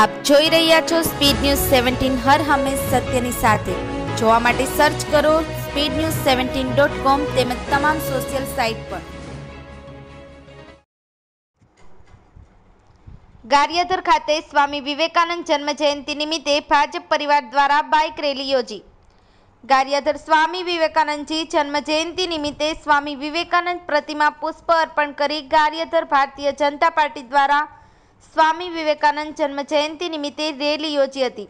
આપ જોઈ રહ્યા છો સ્પીડ ન્યૂઝ સેવન્ટીન હર હંમેશ સત્યની સાથે. જોવા માટે સર્ચ કરો speed news seventeen dot com તેમજ તમામ સોશિયલ સાઇટ પર. ગારિયાધર ખાતે સ્વામી વિવેકાનંદ જન્મ જયંતિ નિમિત્તે ભાજપ પરિવાર દ્વારા બાઇક રેલી યોજી. ગારિયાધર સ્વામી વિવેકાનંદજી જન્મ જયંતિ નિમિત્તે સ્વામી વિવેકાનંદ પ્રતિમા પુષ્પ અર્પણ કરી ગારિયાધર ભારતીય જનતા પાર્ટી દ્વારા સ્વામી વિવેકાનંદ જન્મ જયંતિ નિમિત્તે રેલી યોજી હતી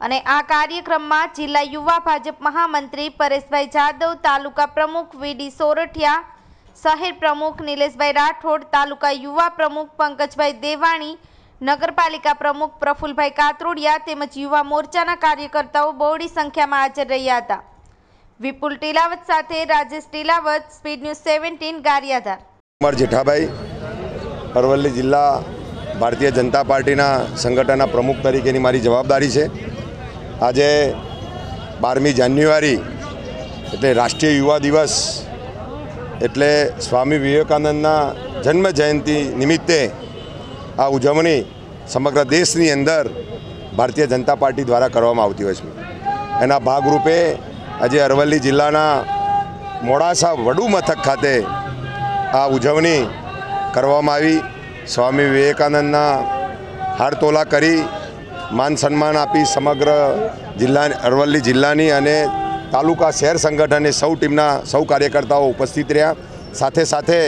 અને આ કાર્યક્રમમાં જિલ્લા યુવા ભાજપ મહામંત્રી પરેશભાઈ જાદવ, તાલુકા પ્રમુખ વીડી સોરઠિયા, શહેર પ્રમુખ નિલેશભાઈ રાઠોડ, તાલુકા યુવા પ્રમુખ પંકજભાઈ દેવાણી, નગરપાલિકા પ્રમુખ પ્રફુલભાઈ કાતરોડિયા તેમજ યુવા મોરચાના કાર્યકર્તાઓ બહોળી સંખ્યામાં હાજર રહ્યા હતા. વિપુલ ટીલાવત સાથે Rajesh Tilavat, speed news seventeen Gariadhar. Jethabhai, Aravalli જિલ્લા ભારતીય જનતા પાર્ટીના સંગઠનના પ્રમુખ તરીકેની મારી જવાબદારી છે. આજે બારમી જાન્યુઆરી એટલે રાષ્ટ્રીય યુવા દિવસ એટલે સ્વામી વિવેકાનંદના જન્મ જયંતિ નિમિત્તે આ ઉજવણી સમગ્ર દેશની અંદર ભારતીય જનતા પાર્ટી દ્વારા કરવામાં આવતી હોય છે. એના ભાગરૂપે આજે અરવલ્લી જિલ્લાના મોડાસા વડુ મથક ખાતે આ ઉજવણી કરવામાં આવી. સ્વામી વિવેકાનંદના હારતોલા કરી માન સન્માન આપી સમગ્ર જિલ્લા અરવલ્લી જિલ્લાની અને તાલુકા શહેર સંગઠનની સૌ ટીમના સૌ કાર્યકર્તાઓ ઉપસ્થિત રહ્યા. સાથે સાથે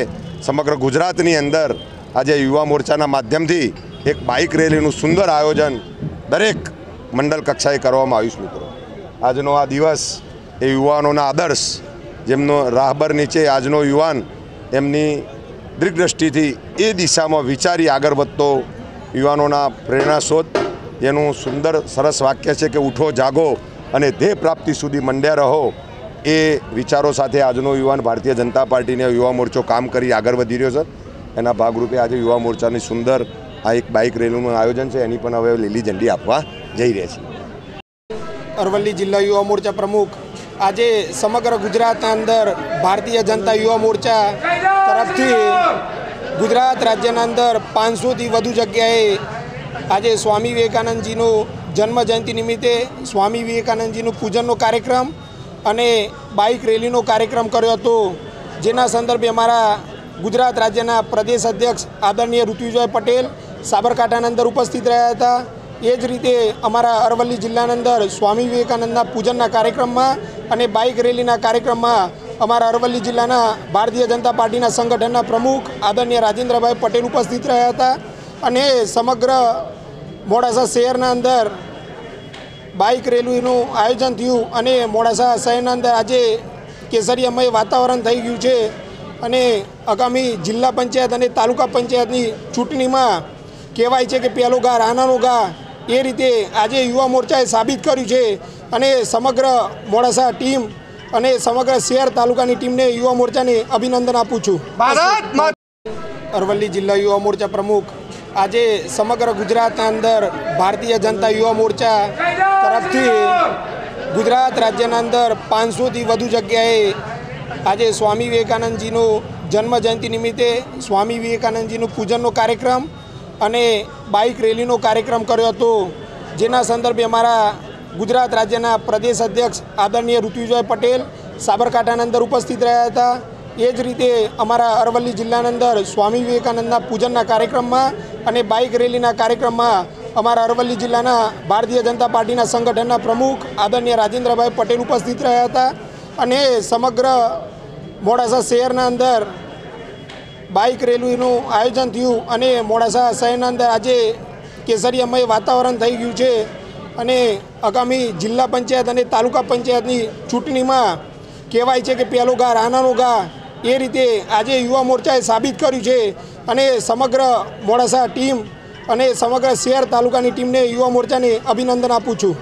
સમગ્ર ગુજરાતની અંદર આજે યુવા મોરચાના માધ્યમથી એક બાઇક રેલીનું સુંદર આયોજન દરેક મંડળ કક્ષાએ કરવામાં આવ્યું છે મિત્રો. આજનો આ દિવસ એ યુવાનોના આદર્શ, જેમનો રાહબર નીચે આજનો યુવાન, એમની દીર્ઘદ્રષ્ટિથી એ દિશામાં વિચારી આગળ વધતો યુવાનોના પ્રેરણા શોધ એનું સુંદર, સરસ વાક્ય છે કે ઉઠો, જાગો અને ધ્યેય પ્રાપ્તિ સુધી મંડ્યા રહો. એ વિચારો સાથે આજનો યુવાન ભારતીય જનતા પાર્ટીને યુવા મોરચો કામ કરી આગળ વધી રહ્યો છે. એના ભાગરૂપે આજે યુવા મોરચાની સુંદર આ એક બાઇક રેલીનું આયોજન છે. એની પણ હવે લીલી ઝંડી આપવા જઈ રહ્યા છે. અરવલ્લી જિલ્લા યુવા મોરચા પ્રમુખ. આજે સમગ્ર ગુજરાતના અંદર ભારતીય જનતા યુવા મોરચા તરફથી ગુજરાત રાજ્યના અંદર પાંચસોથી વધુ જગ્યાએ આજે સ્વામી વિવેકાનંદજીનું જન્મ જયંતિ નિમિત્તે સ્વામી વિવેકાનંદજીનું પૂજનનો કાર્યક્રમ અને બાઇક રેલીનો કાર્યક્રમ કર્યો હતો. જેના સંદર્ભે અમારા ગુજરાત રાજ્યના પ્રદેશ અધ્યક્ષ આદરણીય ઋતુજય પટેલ સાબરકાંઠાના અંદર ઉપસ્થિત રહ્યા હતા. એ જ રીતે અમારા અરવલ્લી જિલ્લાના અંદર સ્વામી વિવેકાનંદના પૂજનના કાર્યક્રમમાં અને બાઇક રેલીના કાર્યક્રમમાં અમારા અરવલ્લી જિલ્લાના ભારતીય જનતા પાર્ટીના સંગઠનના પ્રમુખ આદરણીય રાજેન્દ્રભાઈ પટેલ ઉપસ્થિત રહ્યા હતા અને સમગ્ર મોડાસા શહેરના અંદર બાઇક રેલીનું આયોજન થયું અને મોડાસા શહેરના અંદર આજે કેસરિયામય વાતાવરણ થઈ ગયું છે અને આગામી જિલ્લા પંચાયત અને તાલુકા પંચાયતની ચૂંટણીમાં કહેવાય છે કે પહેલો ગા, રાનાનો ગા, એ રીતે આજે યુવા મોરચાએ સાબિત કર્યું છે અને સમગ્ર મોડાસા ટીમ અને સમગ્ર શહેર તાલુકાની ટીમને યુવા મોરચાને અભિનંદન આપું છું. અરવલ્લી જિલ્લા યુવા મોરચા પ્રમુખ આજે સમગ્ર ગુજરાતના અંદર ભારતીય જનતા યુવા મોરચા તરફથી ગુજરાત રાજ્યના અંદર પાંચસોથી વધુ જગ્યાએ આજે સ્વામી વિવેકાનંદજીનો જન્મ જયંતિ નિમિત્તે સ્વામી વિવેકાનંદજીનું પૂજનનો કાર્યક્રમ અને બાઇક રેલીનો કાર્યક્રમ કર્યો હતો. જેના સંદર્ભે અમારા ગુજરાત રાજ્યના પ્રદેશ અધ્યક્ષ આદરણીય ઋત્વિજભાઈ પટેલ સાબરકાંઠાના અંદર ઉપસ્થિત રહ્યા હતા. એ જ રીતે અમારા અરવલ્લી જિલ્લાના અંદર સ્વામી વિવેકાનંદના પૂજનના કાર્યક્રમમાં અને બાઇક રેલીના કાર્યક્રમમાં અમારા અરવલ્લી જિલ્લાના ભારતીય જનતા પાર્ટીના સંગઠનના પ્રમુખ આદરણીય રાજેન્દ્રભાઈ પટેલ ઉપસ્થિત રહ્યા હતા અને સમગ્ર મોડાસા શહેરના અંદર બાઇક રેલીનું આયોજન થયું અને મોડાસા શહેરના અંદર આજે કેસરીયમય વાતાવરણ થઈ ગયું છે. અને આગામી જિલ્લા પંચાયત અને તાલુકા પંચાયતની ચૂંટણીમાં કહેવાય છે કે પહેલો ગા રાનાનો ગા, એ રીતે આજે યુવા મોરચાએ સાબિત કર્યું છે અને સમગ્ર મોડાસા ટીમ અને સમગ્ર શહેર તાલુકાની ટીમને યુવા મોરચાને અભિનંદન આપું છું.